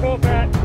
Cool, back.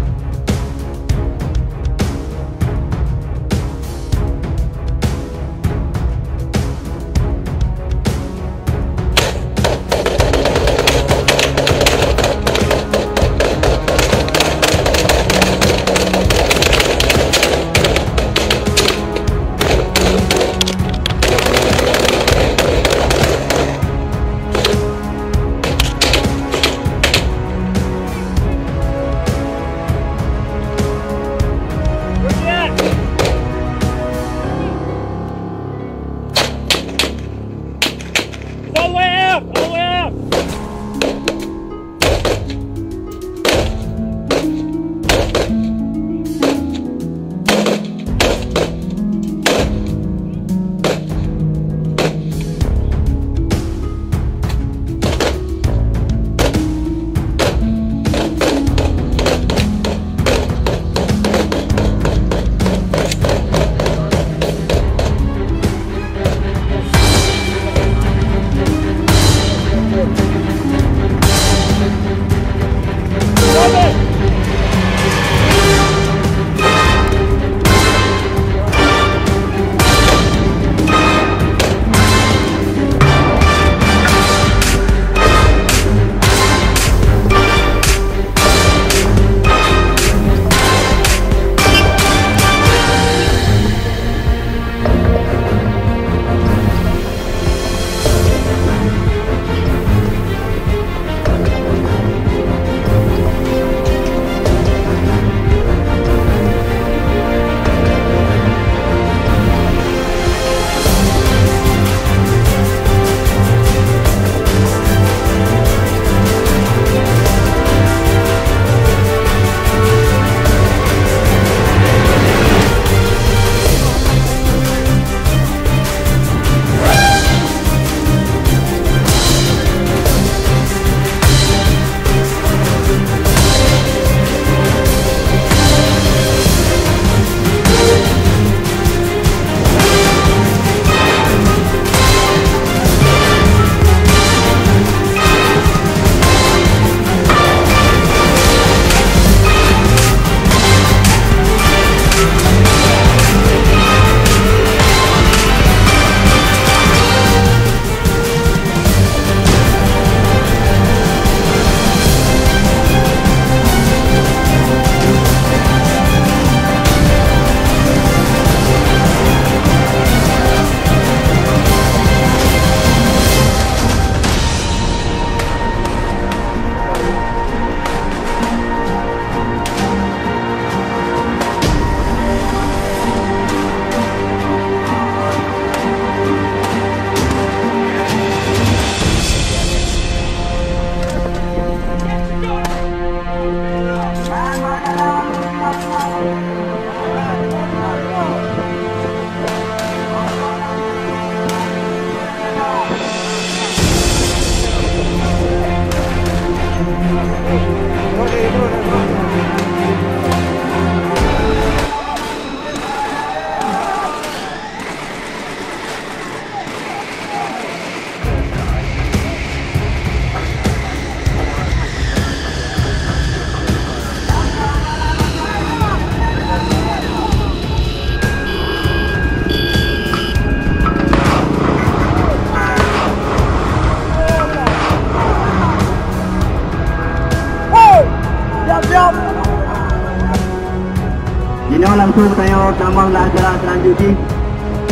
Langsung saya sambung ke acara selanjutnya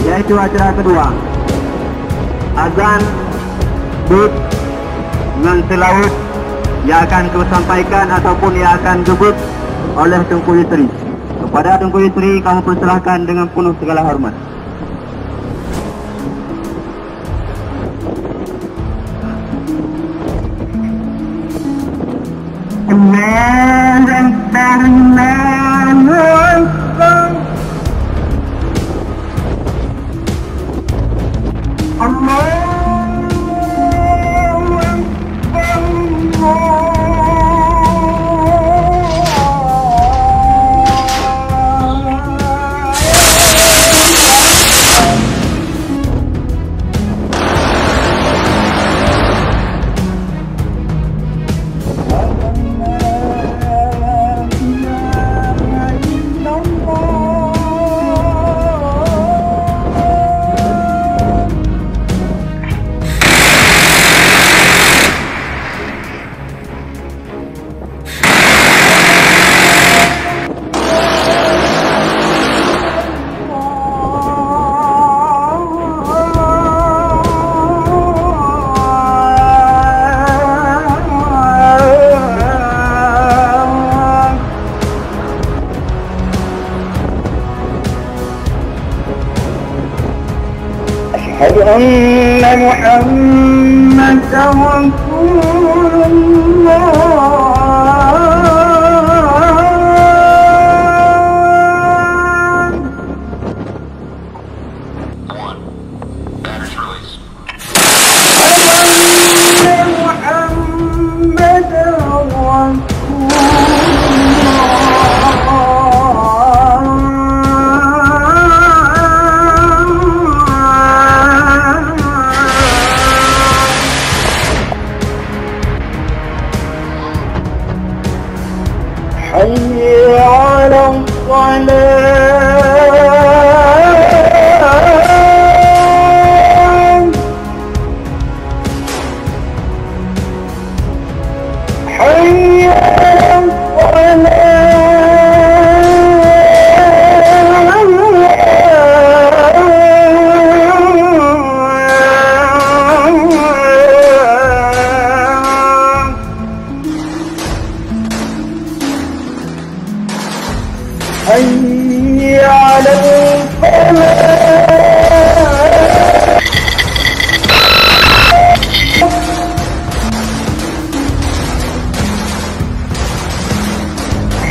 yaitu acara kedua. Azan bud dengan selaut yang akan kau ataupun yang akan debut oleh Tengku Yusri. Kepada Tengku Yusri kamu persilahkan dengan penuh segala hormat. Allah Akbar Allahu أشهد أن محمدا رسول الله.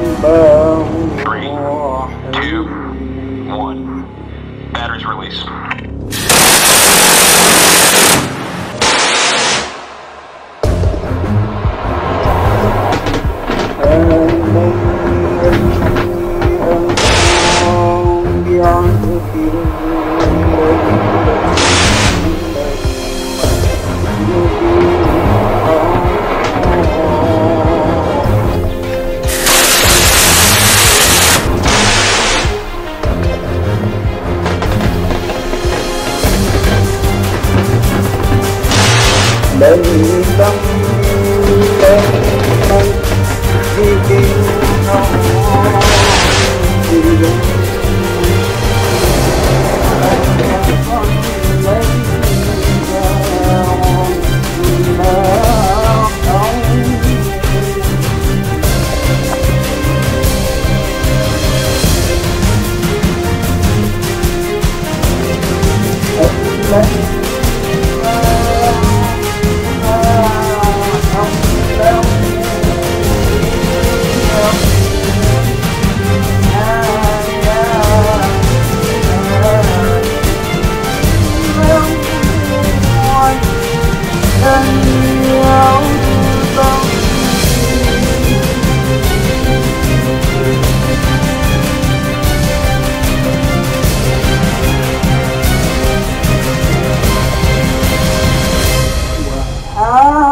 Three, two, one. Batteries release. thân Ah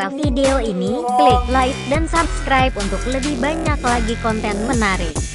suka video ini, klik like dan subscribe untuk lebih banyak lagi konten menarik.